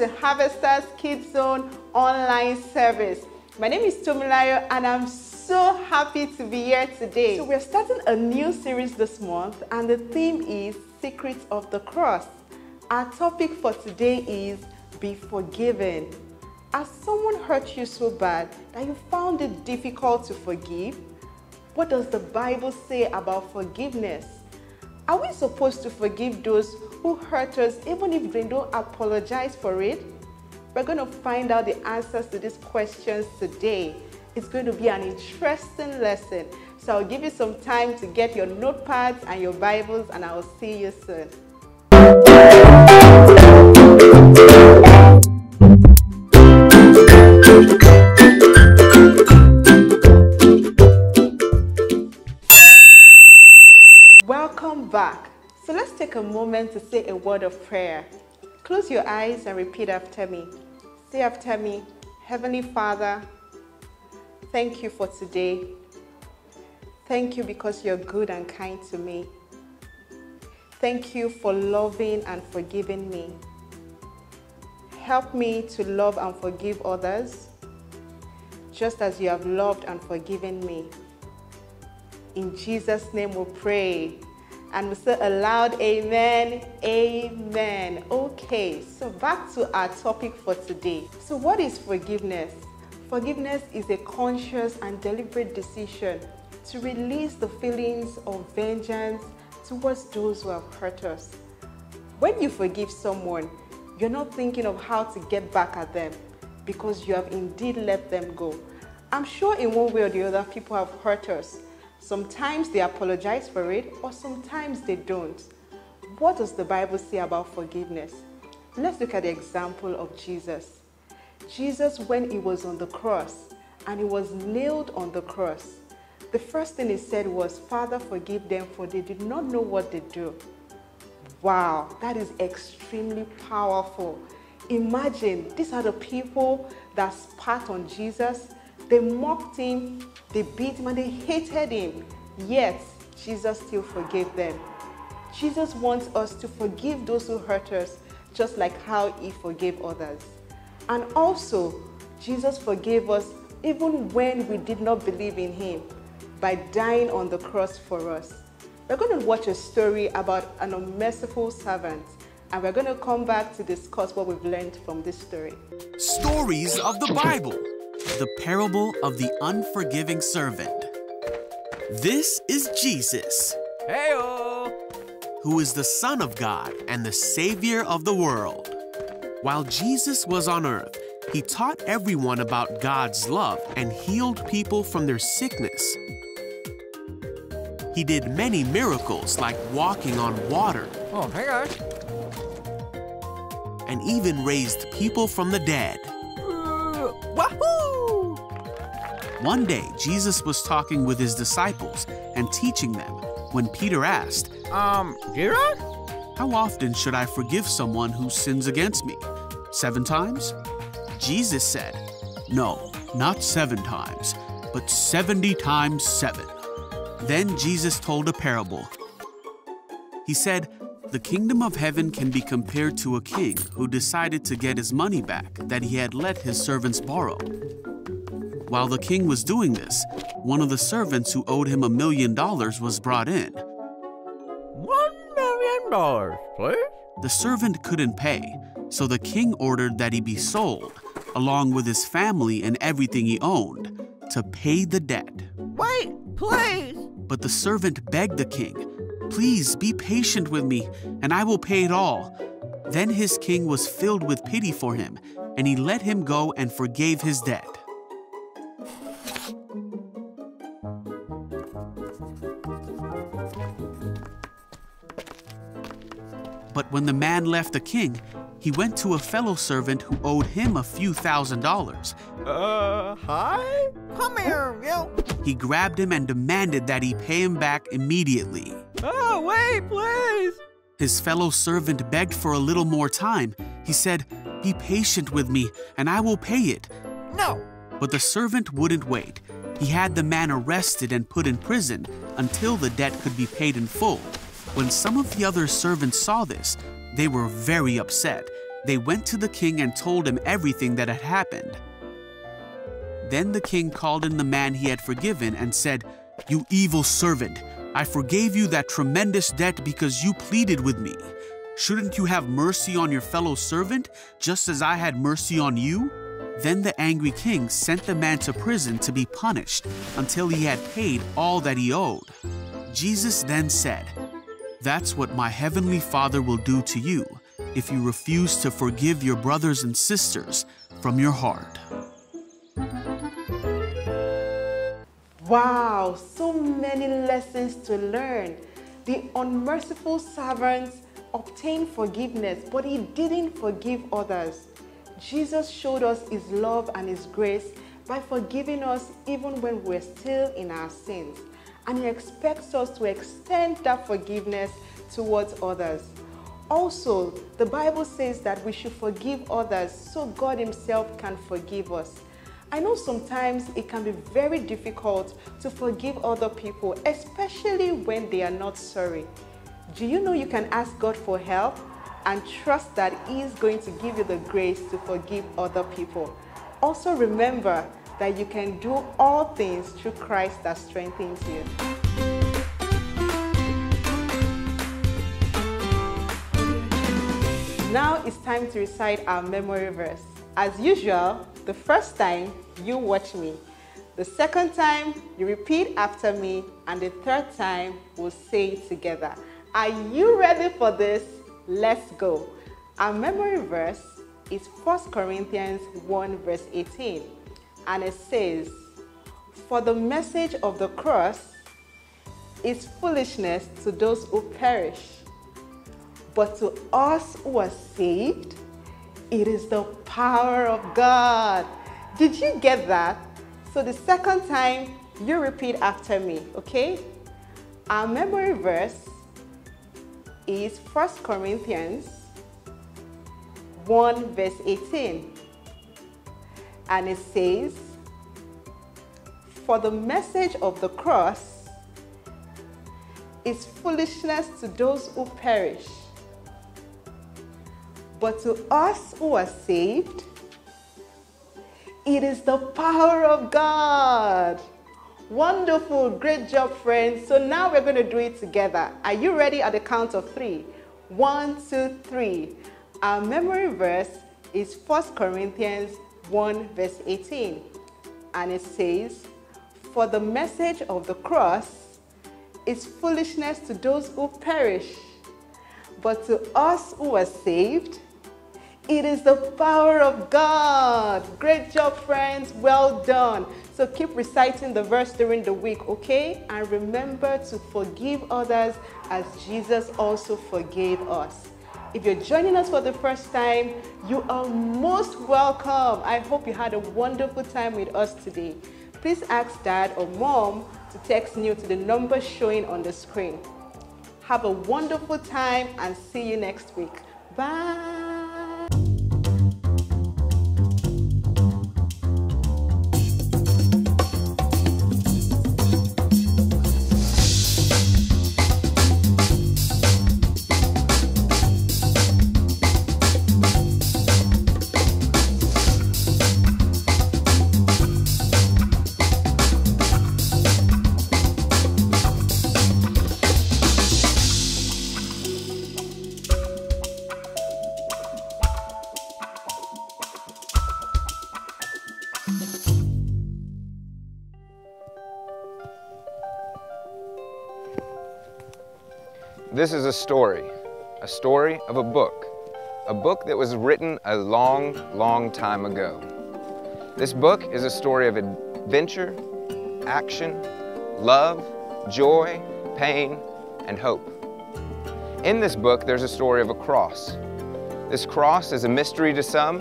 to Harvesters Kidz Zone online service. My name is Tomilayo and I'm so happy to be here today. So we're starting a new series this month and the theme is Secrets of the Cross. Our topic for today is Be Forgiven. Has someone hurt you so bad that you found it difficult to forgive? What does the Bible say about forgiveness? Are we supposed to forgive those who hurt us even if they don't apologize for it? We're going to find out the answers to these questions today. It's going to be an interesting lesson. So I'll give you some time to get your notepads and your Bibles, and I'll see you soon. Welcome moment to say a word of prayer. Close your eyes and repeat after me. Say after me, Heavenly Father, thank you for today. Thank you because you're good and kind to me. Thank you for loving and forgiving me. Help me to love and forgive others just as you have loved and forgiven me. In Jesus' name we pray. And we say aloud, Amen, Amen. Okay, so back to our topic for today. So, what is forgiveness? Forgiveness is a conscious and deliberate decision to release the feelings of vengeance towards those who have hurt us. When you forgive someone, you're not thinking of how to get back at them because you have indeed let them go. I'm sure in one way or the other, people have hurt us Sometimes they apologize for it, or sometimes they don't. What does the Bible say about forgiveness? Let's look at the example of Jesus. Jesus, when he was on the cross and he was nailed on the cross, the first thing he said was, Father, forgive them, for they did not know what they do. Wow, that is extremely powerful. Imagine, these are the people that spat on Jesus, they mocked him, they beat him, and they hated him. Yet, Jesus still forgave them. Jesus wants us to forgive those who hurt us, just like how he forgave others. And also, Jesus forgave us even when we did not believe in him by dying on the cross for us. We're going to watch a story about an unmerciful servant, and we're going to come back to discuss what we've learned from this story. Stories of the Bible the parable of the unforgiving servant. This is Jesus. Heyo! Who is the Son of God and the Savior of the world. While Jesus was on earth, He taught everyone about God's love and healed people from their sickness. He did many miracles like walking on water. Oh. And even raised people from the dead. Uh, wahoo! One day, Jesus was talking with his disciples and teaching them when Peter asked, Um, Jesus? How often should I forgive someone who sins against me? Seven times? Jesus said, No, not seven times, but 70 times seven. Then Jesus told a parable. He said, The kingdom of heaven can be compared to a king who decided to get his money back that he had let his servants borrow. While the king was doing this, one of the servants who owed him a million dollars was brought in. One million dollars, please. The servant couldn't pay, so the king ordered that he be sold, along with his family and everything he owned, to pay the debt. Wait, please. But the servant begged the king, Please be patient with me, and I will pay it all. Then his king was filled with pity for him, and he let him go and forgave his debt. But when the man left the king, he went to a fellow servant who owed him a few thousand dollars. Uh, hi? Come here, you. He grabbed him and demanded that he pay him back immediately. Oh, wait, please. His fellow servant begged for a little more time. He said, Be patient with me, and I will pay it. No. But the servant wouldn't wait. He had the man arrested and put in prison until the debt could be paid in full. When some of the other servants saw this, they were very upset. They went to the king and told him everything that had happened. Then the king called in the man he had forgiven and said, You evil servant, I forgave you that tremendous debt because you pleaded with me. Shouldn't you have mercy on your fellow servant, just as I had mercy on you? Then the angry king sent the man to prison to be punished until he had paid all that he owed. Jesus then said, That's what my heavenly Father will do to you if you refuse to forgive your brothers and sisters from your heart. Wow, so many lessons to learn. The unmerciful servant obtained forgiveness, but he didn't forgive others. Jesus showed us his love and his grace by forgiving us even when we're still in our sins. And he expects us to extend that forgiveness towards others. Also, the Bible says that we should forgive others so God himself can forgive us. I know sometimes it can be very difficult to forgive other people, especially when they are not sorry. Do you know you can ask God for help and trust that He is going to give you the grace to forgive other people? Also, remember that you can do all things through Christ that strengthens you. Now it's time to recite our memory verse. As usual, the first time you watch me, the second time you repeat after me, and the third time we'll say it together. Are you ready for this? Let's go. Our memory verse is 1 Corinthians 1, verse 18, and it says, For the message of the cross is foolishness to those who perish, but to us who are saved, it is the power of God. Did you get that? So the second time, you repeat after me, okay? Our memory verse is 1 Corinthians 1 verse 18. And it says, For the message of the cross is foolishness to those who perish, but to us who are saved, it is the power of God. Wonderful, great job, friends. So now we're going to do it together. Are you ready at the count of three? One, two, three. Our memory verse is 1 Corinthians 1, verse 18. And it says, For the message of the cross is foolishness to those who perish, but to us who are saved, It is the power of God. Great job, friends. Well done. So keep reciting the verse during the week, okay? And remember to forgive others as Jesus also forgave us. If you're joining us for the first time, you are most welcome. I hope you had a wonderful time with us today. Please ask dad or mom to text new to the number showing on the screen. Have a wonderful time and see you next week. Bye. This is a story, a story of a book, a book that was written a long, long time ago. This book is a story of adventure, action, love, joy, pain, and hope. In this book, there's a story of a cross. This cross is a mystery to some,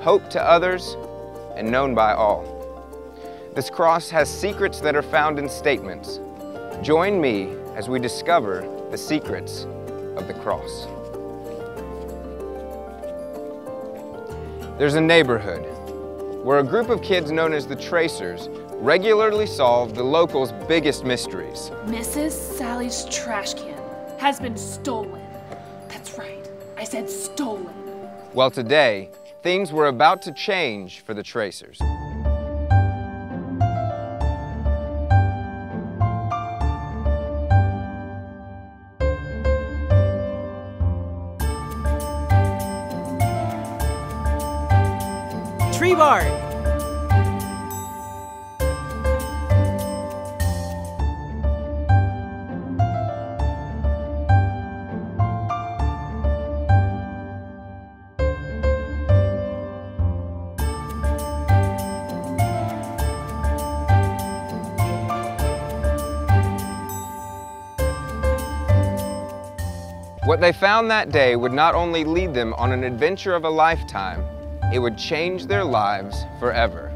hope to others, and known by all. This cross has secrets that are found in statements. Join me as we discover the secrets of the cross. There's a neighborhood where a group of kids known as the Tracers regularly solve the locals' biggest mysteries. Mrs. Sally's trash can has been stolen. That's right, I said stolen. Well, today, things were about to change for the Tracers. What they found that day would not only lead them on an adventure of a lifetime, it would change their lives forever.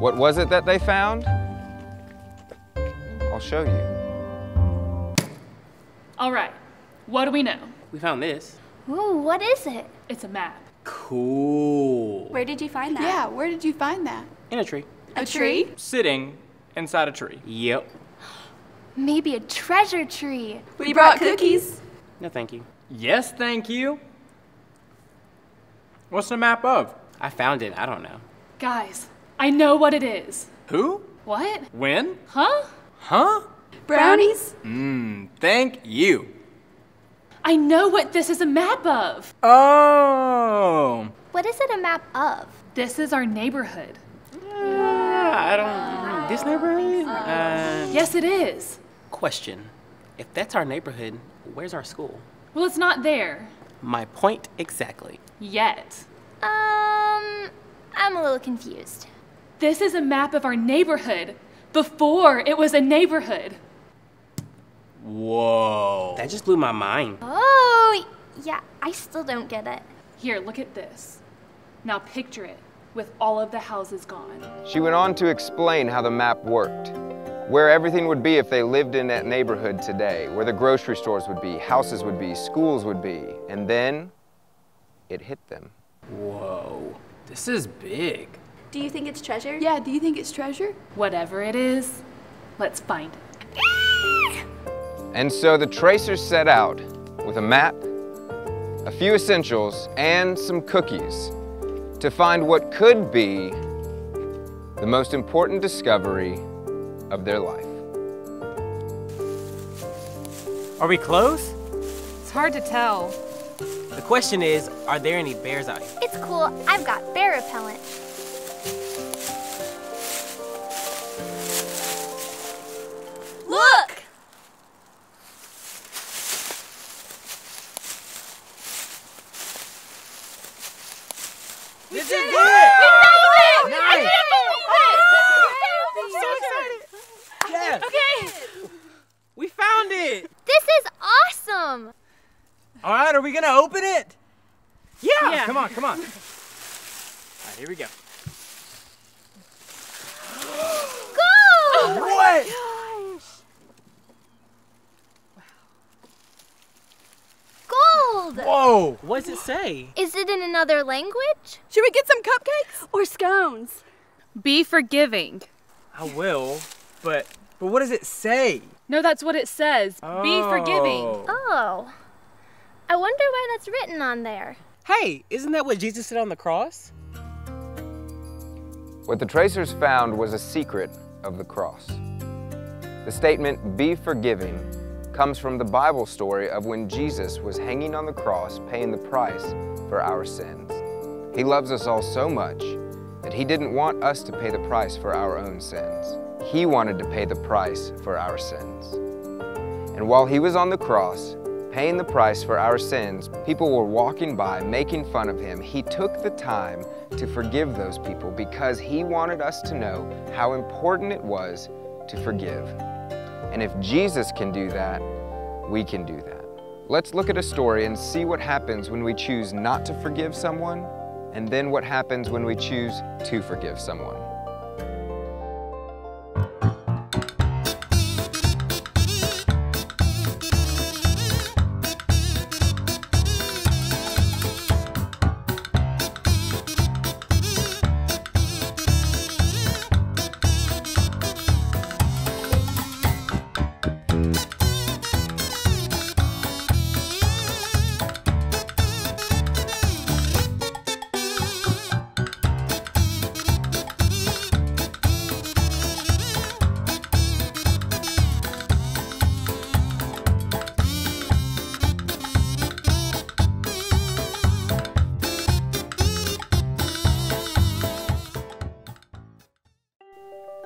What was it that they found? I'll show you. All right, what do we know? We found this. Ooh, what is it? It's a map. Cool. Where did you find that? Yeah, where did you find that? In a tree. A tree? Sitting inside a tree. Yep. Maybe a treasure tree. We brought cookies. No, thank you. Yes, thank you. What's the map of? I found it. I don't know. Guys, I know what it is. Who? What? When? Huh? Huh? Brownies? Mmm, thank you. I know what this is a map of. Oh. What is it a map of? This is our neighborhood. Uh, I don't. This neighborhood? Uh, Yes, it is. question. If that's our neighborhood, where's our school? Well, it's not there My point exactly. yet. Um, I'm a little confused. This is a map of our neighborhood before it was a neighborhood. Whoa. That just blew my mind. Oh, yeah, I still don't get it. Here, look at this. Now picture it with all of the houses gone. She went on to explain how the map worked, where everything would be if they lived in that neighborhood today, where the grocery stores would be, houses would be, schools would be, and then it hit them. Whoa. This is big. Do you think it's treasure? Yeah, do you think it's treasure? Whatever it is, let's find it. And so the tracers set out with a map, a few essentials, and some cookies to find what could be the most important discovery of their life. Are we close? It's hard to tell. The question is, are there any bears out here? It's cool. I've got bear repellent. Look! This is it! We Nice! I'm so excited. Yes! Okay. We found it! This is awesome! All right, are we gonna open it? Yeah! Yeah. Come on, come on. All right, here we go. Gold! What? Gold! Whoa! What does it say? Is it in another language? Should we get some cupcakes? Or scones? Be forgiving. I will, but but what does it say? No, that's what it says. Be forgiving. Oh. Oh. I wonder why that's written on there. Hey, isn't that what Jesus said on the cross? What the tracers found was a secret of the cross. The statement, be forgiving, comes from the Bible story of when Jesus was hanging on the cross paying the price for our sins. He loves us all so much that he didn't want us to pay the price for our own sins. He wanted to pay the price for our sins. And while he was on the cross, paying the price for our sins, people were walking by making fun of him. He took the time to forgive those people because he wanted us to know how important it was to forgive. And if Jesus can do that, we can do that. Let's look at a story and see what happens when we choose not to forgive someone, and then what happens when we choose to forgive someone.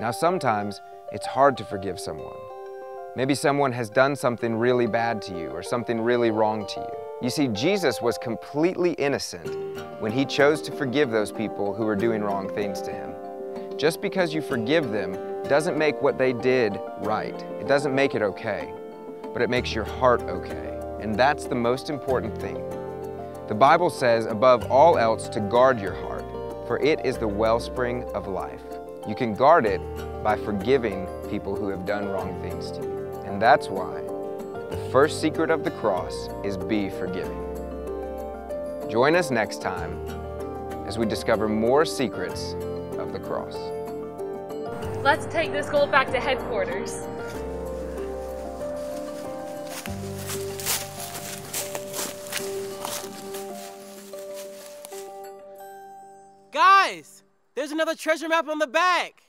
Now, sometimes it's hard to forgive someone. Maybe someone has done something really bad to you or something really wrong to you. You see, Jesus was completely innocent when he chose to forgive those people who were doing wrong things to him. Just because you forgive them doesn't make what they did right. It doesn't make it okay, but it makes your heart okay. And that's the most important thing. The Bible says, above all else, to guard your heart, for it is the wellspring of life. You can guard it by forgiving people who have done wrong things to you. And that's why the first secret of the cross is be forgiving. Join us next time as we discover more secrets of the cross. Let's take this gold back to headquarters. Guys, there's another treasure map on the back.